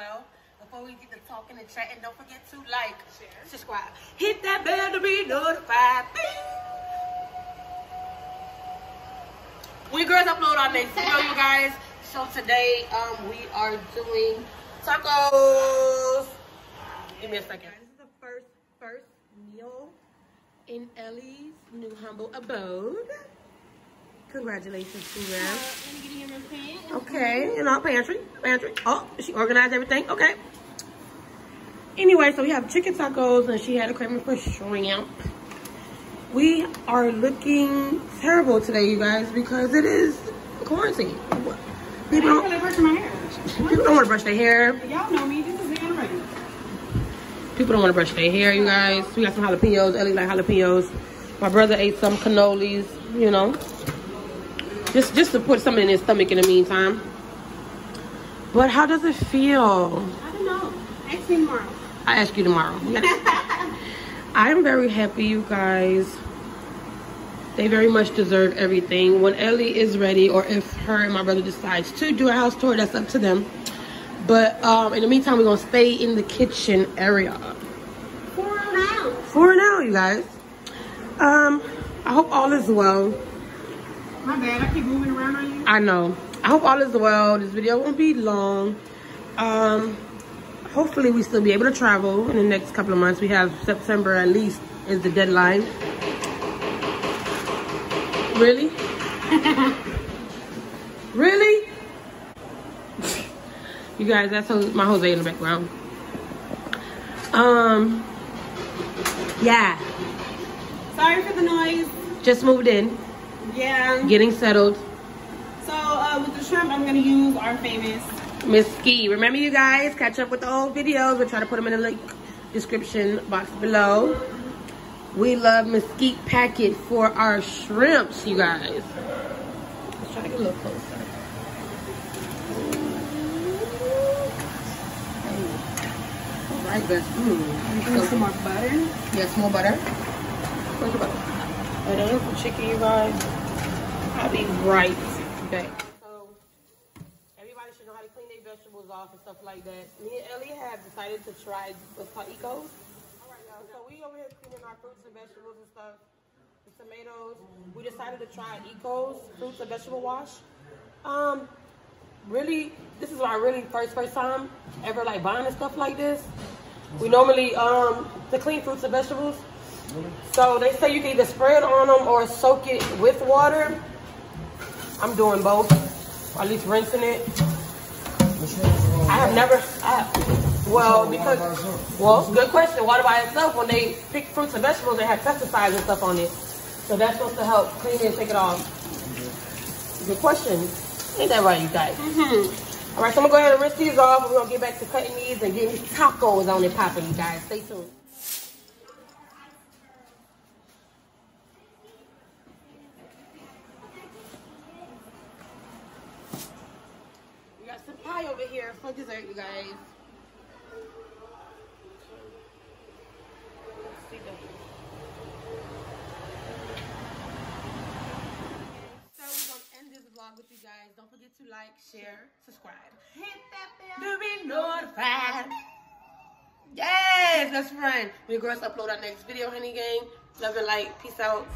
chat. And chatting, don't forget to like, share, subscribe. Hit that bell to be notified. Bing. We girls upload our next video, you guys. So today, um, we are doing tacos. Give me a second. This is the first, first meal in Ellie's new humble abode. Congratulations to them. Okay, in our pantry, pantry. Oh, she organized everything. Okay. Anyway, so we have chicken tacos, and she had a craving for shrimp. We are looking terrible today, you guys, because it is quarantine. People don't, people don't want to brush their hair. Y'all know me. This is the People don't want to brush their hair, you guys. We got some jalapenos. Ellie like jalapenos. My brother ate some cannolis, you know. Just just to put something in his stomach in the meantime. But how does it feel? I don't know. Ask me tomorrow. I ask you tomorrow. I'm very happy, you guys. They very much deserve everything. When Ellie is ready, or if her and my brother decides to do a house tour, that's up to them. But um, in the meantime, we're gonna stay in the kitchen area. For now. For now, you guys. Um, I hope all is well. My bad, I keep moving around on you. I know. I hope all is well. This video won't be long. Um, hopefully we still be able to travel in the next couple of months. We have September at least is the deadline. Really? really? you guys, that's my Jose in the background. Um, yeah. Sorry for the noise. Just moved in. Yeah. Getting settled. So uh, with the shrimp, I'm gonna use our famous Mesquite. Remember you guys, catch up with the old videos. We'll try to put them in the link description box below. We love mesquite packet for our shrimps, you guys. Let's try to get a little closer. All right, best. Mm. some more butter. Yes, more butter. Where's the butter? I don't know for chicken, you guys. I'll be right back. So, everybody should know how to clean their vegetables off and stuff like that. Me and Ellie have decided to try what's called Ecos Alright now. so we over here cleaning our fruits and vegetables and stuff. The tomatoes. We decided to try Eco's fruits and vegetable wash. Um, really, this is our really first first time ever like buying and stuff like this. We normally um to clean fruits and vegetables. So they say you can either spray it on them or soak it with water. I'm doing both, at least rinsing it. I have never. I, well, because, well, good question. Water by itself, when they pick fruits and vegetables, they have pesticides and stuff on it. So that's supposed to help clean it and take it off. Good question. Ain't that right, you guys? Mm -hmm. All right, so I'm going to go ahead and rinse these off. We're going to get back to cutting these and getting these tacos on it popping, you guys. Stay tuned. We got some here for dessert, you guys. vlog with you guys. Don't forget to like, share, subscribe. Hit that bell to be notified. Yes, that's right. We girls upload our next video, honey gang. Love and light. Peace out.